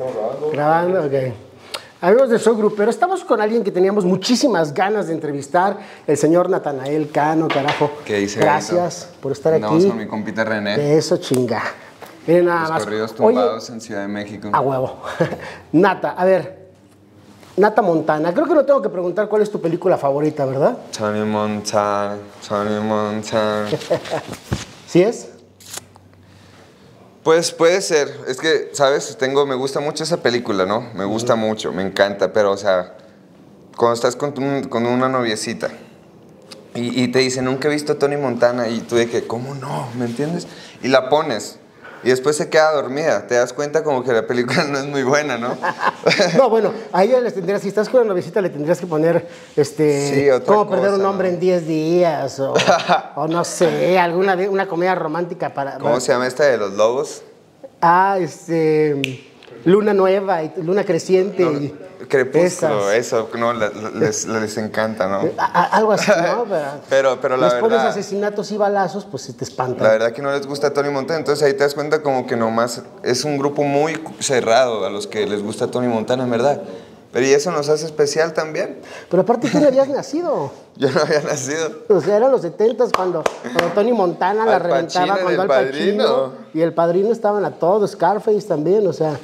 estamos grabando. Grabando, ok. Amigos de Show Group, pero estamos con alguien que teníamos muchísimas ganas de entrevistar, el señor Natanael Cano, carajo. ¿Qué dice, Gracias por estar Andamos aquí. con mi compita René. De eso chinga. Miren nada Los más. corridos Oye, tumbados en Ciudad de México. a huevo. Nata, a ver. Nata Montana, creo que no tengo que preguntar cuál es tu película favorita, ¿verdad? Tony Montana, Tony Montana. ¿Sí es? Pues puede ser. Es que, ¿sabes? Tengo, me gusta mucho esa película, ¿no? Me gusta mucho, me encanta. Pero, o sea, cuando estás con, tu- con una noviecita y, y te dice, nunca he visto a Tony Montana, y tú de que, ¿cómo no? ¿Me entiendes? Y la pones. Y después se queda dormida. Te das cuenta como que la película no es muy buena, ¿no? No, bueno, a ella les tendrías, si estás con una novicita, le tendrías que poner, este, Sí, otra cómo perder un hombre ¿no? en 10 días, o, o no sé, alguna de, una comedia romántica para... ¿Cómo se llama esta de los lobos? Ah, este, Luna Nueva, y Luna Creciente. y Crepúsculo, esas. eso, no, les, les encanta, ¿no? Algo así, ¿no? Pero, Pero- la les pones verdad- asesinatos y balazos, pues sí te espantan. La verdad que no les gusta Tony Montana, entonces ahí te das cuenta como que nomás es un grupo muy cerrado a los que les gusta Tony Montana, en verdad. Pero y eso nos hace especial también. Pero aparte tú no habías nacido. Yo no había nacido. O sea, eran los 70 cuando, cuando Tony Montana la Al Pacino reventaba, en cuando El Al Pacino. Padrino. Y el padrino estaban a todos, Scarface también, o sea.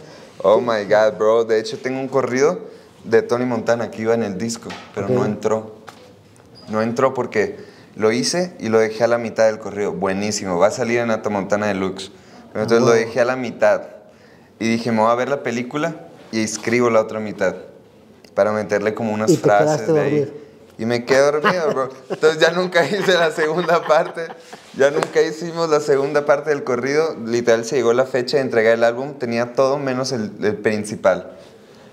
Oh my God, bro. De hecho, tengo un corrido de Tony Montana que iba en el disco, pero no entró. No entró porque lo hice y lo dejé a la mitad del corrido. Buenísimo. Va a salir en Nata Montana Deluxe. Pero entonces lo dejé a la mitad. Y dije, me voy a ver la película y escribo la otra mitad. Para meterle como unas frases de ahí. Y me quedé dormido, bro. Entonces ya nunca hice la segunda parte. Ya nunca hicimos la segunda parte del corrido. Literal se llegó la fecha de entregar el álbum. Tenía todo menos el, el principal.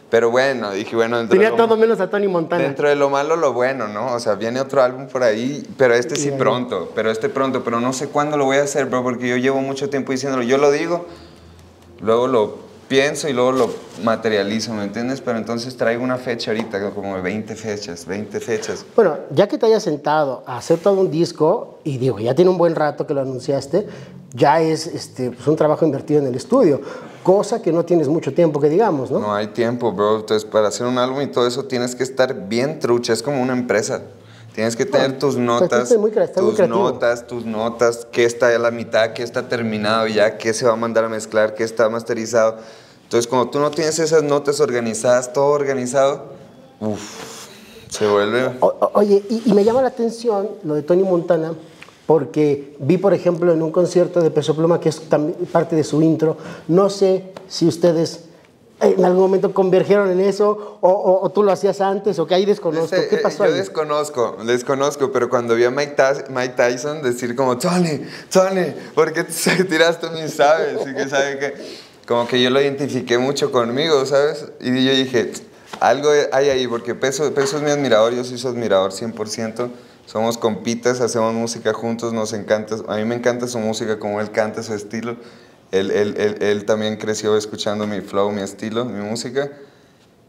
Pero bueno, dije, bueno, dentro Tenía de lo- todo menos a Tony Montana. Dentro de lo malo, lo bueno, ¿no? O sea, viene otro álbum por ahí, pero este sí pronto, pero este pronto, pero no sé cuándo lo voy a hacer, bro, porque yo llevo mucho tiempo diciéndolo. Yo lo digo, luego lo pienso y luego lo materializo, ¿me entiendes? Pero entonces traigo una fecha ahorita, como de 20 fechas, 20 fechas. Bueno, ya que te hayas sentado a hacer todo un disco, y digo, ya tiene un buen rato que lo anunciaste, ya es este, pues, un trabajo invertido en el estudio, cosa que no tienes mucho tiempo que digamos, ¿no? No hay tiempo, bro. Entonces, para hacer un álbum y todo eso tienes que estar bien trucha, es como una empresa. Tienes que tener Bueno, tus pues, notas, muy muy tus notas, tus notas, qué está a la mitad, qué está terminado ya, qué se va a mandar a mezclar, qué está masterizado. Entonces, cuando tú no tienes esas notas organizadas, todo organizado, uff, se vuelve... O- oye, y, y me llama la atención lo de Tony Montana, porque vi, por ejemplo, en un concierto de Peso Pluma, que es también parte de su intro, no sé si ustedes en algún momento convergieron en eso, o, o- o tú lo hacías antes, o que ahí desconozco. Este, ¿Qué eh, pasó yo ahí? desconozco, desconozco, pero cuando vi a Mike, Tys- Mike Tyson decir como, Tony, Tony, ¿por qué te tiraste mis sabes? Y que sabe que, como que yo lo identifiqué mucho conmigo, ¿sabes? Y yo dije, algo hay ahí, porque Peso, Peso es mi admirador, yo soy su admirador 100%. Somos compitas, hacemos música juntos, nos encanta, a mí me encanta su música, como él canta, su estilo. Él, él, él, él también creció escuchando mi flow, mi estilo, mi música.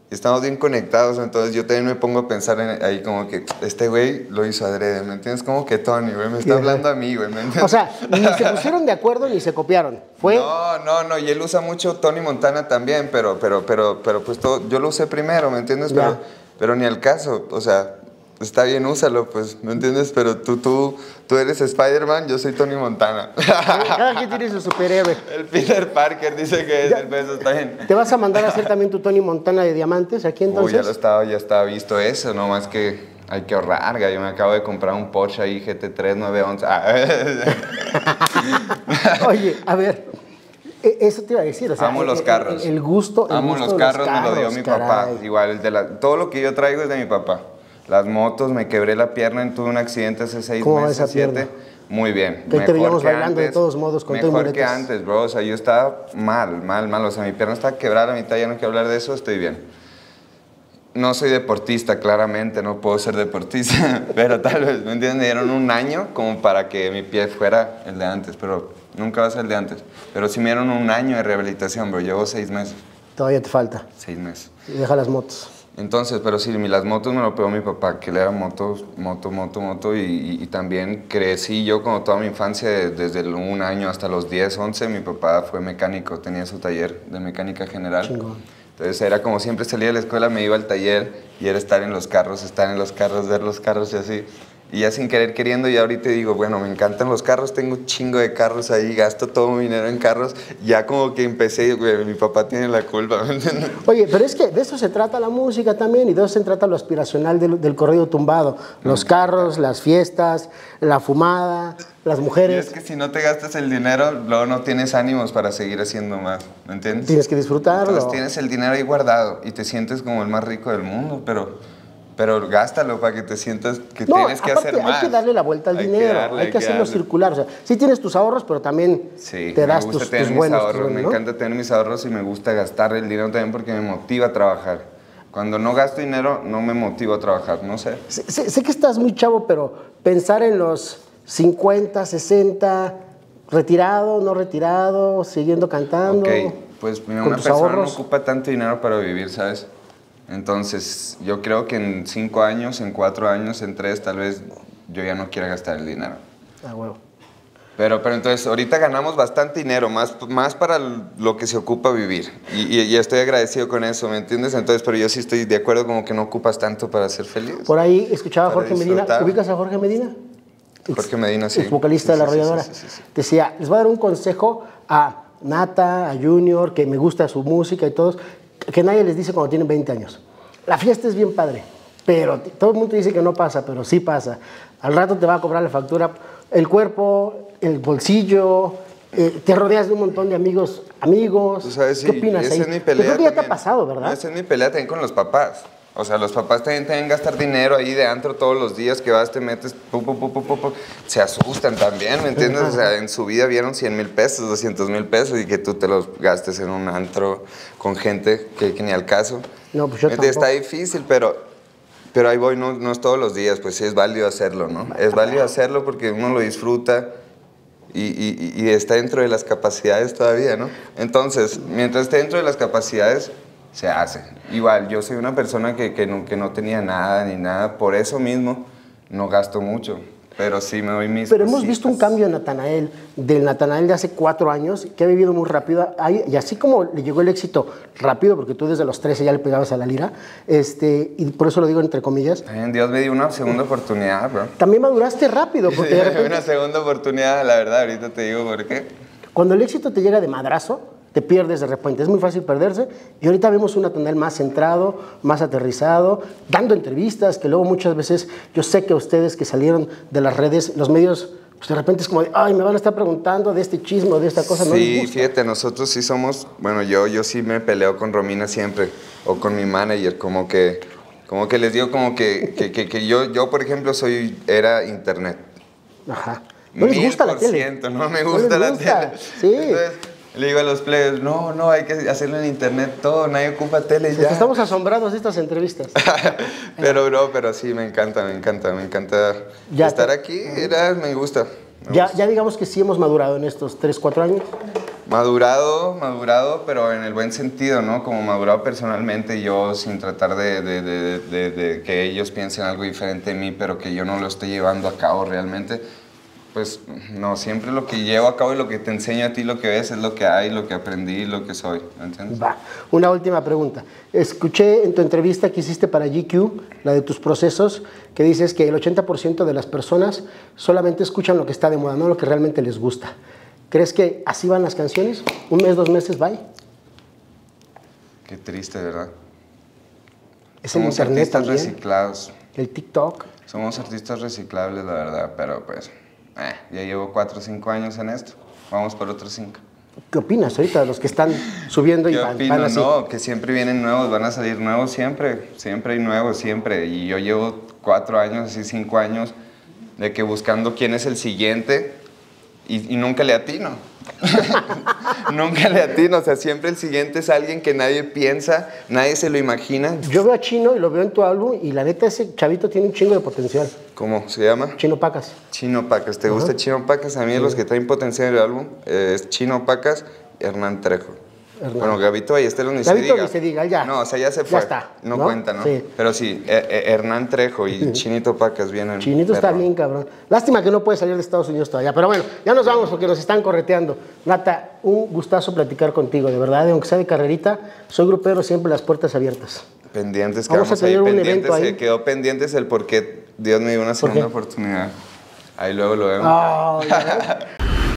Estamos bien conectados, entonces yo también me pongo a pensar en, ahí como que este güey lo hizo adrede, ¿me entiendes? Como que Tony, güey, me está hablando a mí, güey, ¿me entiendes? O sea, ni se pusieron de acuerdo ni se copiaron. Fue No, no, no, y él usa mucho Tony Montana también, pero, pero, pero, pero pues todo, yo lo usé primero, ¿me entiendes? Pero, pero ni al caso, o sea, está bien, úsalo, pues, ¿me entiendes? Pero tú, tú, tú eres Spider-Man, yo soy Tony Montana. cada quien tiene su superhéroe. el Peter Parker dice que es Ya. el beso, está bien. ¿Te vas a mandar a hacer también tu Tony Montana de diamantes aquí Uy, entonces? ya lo estaba, ya estaba visto eso, nomás que hay que ahorrar, yo me acabo de comprar un Porsche ahí GT3 911. Ah. Oye, a ver, e- eso te iba a decir. O sea, Amo los el- carros. El, el gusto. el Amo gusto los de carros, me lo dio mi papá. caray. Igual, el de la- todo lo que yo traigo es de mi papá. Las motos, me quebré la pierna, tuve un accidente hace seis ¿Cómo meses, esa siete. pierna? Muy bien. Que ahí te veíamos bailando de todos modos con Mejor que antes, bro. O sea, yo estaba mal, mal, mal. O sea, mi pierna está quebrada a mitad, ya no quiero hablar de eso, estoy bien. No soy deportista, claramente, no puedo ser deportista, pero tal vez, ¿me entienden? Me dieron un año como para que mi pie fuera el de antes, pero nunca va a ser el de antes. Pero sí me dieron un año de rehabilitación, bro. Llevo seis meses, Todavía te falta. seis meses. Y Deja las motos. Entonces, pero sí, las motos me lo pegó mi papá, que le era motos, moto, moto, moto, y, y- y también crecí yo como toda mi infancia, de- desde el un año hasta los 10, 11, mi papá fue mecánico, tenía su taller de mecánica general. Entonces era como siempre salía de la escuela, me iba al taller y era estar en los carros, estar en los carros, ver los carros y así. Y ya sin querer queriendo, y ahorita digo, bueno, me encantan los carros, tengo un chingo de carros ahí, gasto todo mi dinero en carros. Ya como que empecé, mi papá tiene la culpa, ¿me entiendes? Oye, pero es que de eso se trata la música también y de eso se trata lo aspiracional del, del corrido tumbado. Los carros, las fiestas, la fumada, las Y mujeres. es que si no te gastas el dinero, luego no tienes ánimos para seguir haciendo más, ¿me entiendes? Tienes que disfrutarlo. Entonces tienes el dinero ahí guardado y te sientes como el más rico del mundo, pero, pero gástalo para que te sientas que No, tienes que aparte hacer más. hay que darle la vuelta al Hay que dinero, darle, hay que hacerlo darle. circular. O sea, sí tienes tus ahorros, pero también Sí, te das me gusta tus, tener tus buenos. tus ahorros, me ¿no? encanta tener mis ahorros y me gusta gastar el dinero también porque me motiva a trabajar. Cuando no gasto dinero, no me motivo a trabajar, no sé. Sé, sé- sé que estás muy chavo, pero pensar en los 50, 60, retirado, no retirado, siguiendo cantando. Ok, pues mira, una tus persona ahorros. no ocupa tanto dinero para vivir, ¿sabes? Entonces, yo creo que en cinco años, en cuatro años, en tres, tal vez yo ya no quiera gastar el dinero. Ah, huevo. Pero, pero entonces, ahorita ganamos bastante dinero, más, más para lo que se ocupa vivir. Y, y- y estoy agradecido con eso, ¿me entiendes? Entonces, pero yo sí estoy de acuerdo como que no ocupas tanto para ser feliz. Por ahí escuchaba a Jorge Medina. ¿Ubicas a Jorge Medina? Jorge Medina, sí. ex vocalista Sí, de la arrolladora. sí. Decía, les voy a dar un consejo a Nata, a Junior, que me gusta su música y todos, que nadie les dice cuando tienen 20 años. La fiesta es bien padre, pero todo el mundo dice que no pasa, pero sí pasa. Al rato te va a cobrar la factura el cuerpo, el bolsillo, eh, te rodeas de un montón de amigos, amigos. Sabes, ¿Qué opinas ahí? es mi Yo pelea creo que ya te ha pasado, No, ¿verdad? Esa es mi pelea también con los papás. O sea, los papás también tienen que gastar dinero ahí de antro todos los días que vas, te metes, pu, pu, pu, se asustan también, ¿me entiendes? O sea, en su vida vieron 100 mil pesos, 200 mil pesos y que tú te los gastes en un antro con gente que, que ni al caso. No, pues yo Este, Está tampoco. difícil, pero, pero ahí voy, no, no es todos los días, pues sí es válido hacerlo, ¿no? Es válido hacerlo porque uno lo disfruta y, y- y está dentro de las capacidades todavía, ¿no? Entonces, mientras esté dentro de las capacidades, se hace. Igual, yo soy una persona que, que, no, que no tenía nada ni nada, por eso mismo no gasto mucho, pero sí me doy mis Pero hemos visto un cambio en Natanael, del Natanael de hace cuatro años, que ha vivido muy rápido. Y así como le llegó el éxito rápido, porque tú desde los 13 ya le pegabas a la lira, este, y por eso lo digo entre comillas, Dios me dio una segunda oportunidad, bro. también maduraste rápido, porque de repente, una segunda oportunidad, la verdad, ahorita te digo por qué. cuando el éxito te llega de madrazo, te pierdes de repente. Es muy fácil perderse. Y ahorita vemos un Natanael más centrado, más aterrizado, dando entrevistas, que luego muchas veces, yo sé que ustedes que salieron de las redes, los medios, pues de repente es como de, ay, me van a estar preguntando de este chisme de esta cosa. no les Sí, gusta. fíjate, nosotros sí somos, bueno, yo, yo sí me peleo con Romina siempre, o con mi manager, como que, como que les digo como que, que, que- que yo, yo, por ejemplo, soy, era internet. Ajá. No les gusta la tele. no me No gusta les la gusta, tele. Sí. Entonces, le digo a los players, no, no, hay que hacerlo en internet todo, nadie ocupa tele ya. Estamos asombrados de estas entrevistas. pero, bro, pero sí, me encanta, me encanta, me encanta Ya estar te- aquí, era, me gusta. me Ya, ya digamos que sí hemos madurado en estos 3, 4 años. Madurado, madurado, pero en el buen sentido, ¿no? Como madurado personalmente, yo sin tratar de, de- de- de- de que ellos piensen algo diferente de mí, pero que yo no lo estoy llevando a cabo realmente. Pues no, siempre lo que llevo a cabo y lo que te enseño a ti, lo que ves, es lo que hay, lo que aprendí, lo que soy, ¿me entiendes? Va. Una última pregunta. Escuché en tu entrevista que hiciste para GQ, la de tus procesos, que dices que el 80% de las personas solamente escuchan lo que está de moda, no lo que realmente les gusta. ¿Crees que así van las canciones? ¿Un mes, dos meses, bye? Qué triste, ¿verdad? Es el Somos internet artistas también, reciclados. el TikTok. Somos artistas reciclables, la verdad, pero pues, eh, ya llevo cuatro o cinco años en esto. Vamos por otros cinco. ¿Qué opinas ahorita de los que están subiendo y ¿Qué van, opino? van así? No, que siempre vienen nuevos, van a salir nuevos siempre, siempre hay nuevos, siempre. Y yo llevo cuatro años, así cinco años, de que buscando quién es el siguiente y, y nunca le atino. nunca le atino, o sea, siempre el siguiente es alguien que nadie piensa, nadie se lo imagina. Yo veo a Chino y lo veo en tu álbum y la neta ese chavito tiene un chingo de potencial. ¿Cómo se llama? Chino Pacas. Chino Pacas. ¿Te gusta Chino Pacas? A mí de los que traen potencial en el álbum eh, es Chino Pacas Hernán Trejo. Bueno, Gabito Ballesteros ni Gabito se diga. ni se diga, ya. No, o sea, ya se Ya fue. está, no, ¿no? cuenta, ¿no? Sí. Pero sí, eh, eh, Hernán Trejo y Chinito Pacas vienen. Chinito está bien, cabrón. Lástima que no puede salir de Estados Unidos todavía. Pero bueno, ya nos vamos porque nos están correteando. Nata, un gustazo platicar contigo, de verdad. Aunque sea de carrerita, soy grupero, siempre las puertas abiertas. Pendientes, Vamos a ahí. tener un pendientes, evento ahí. Se quedó pendientes el por qué Dios me dio una segunda oportunidad. Ahí luego lo vemos. Ya ves.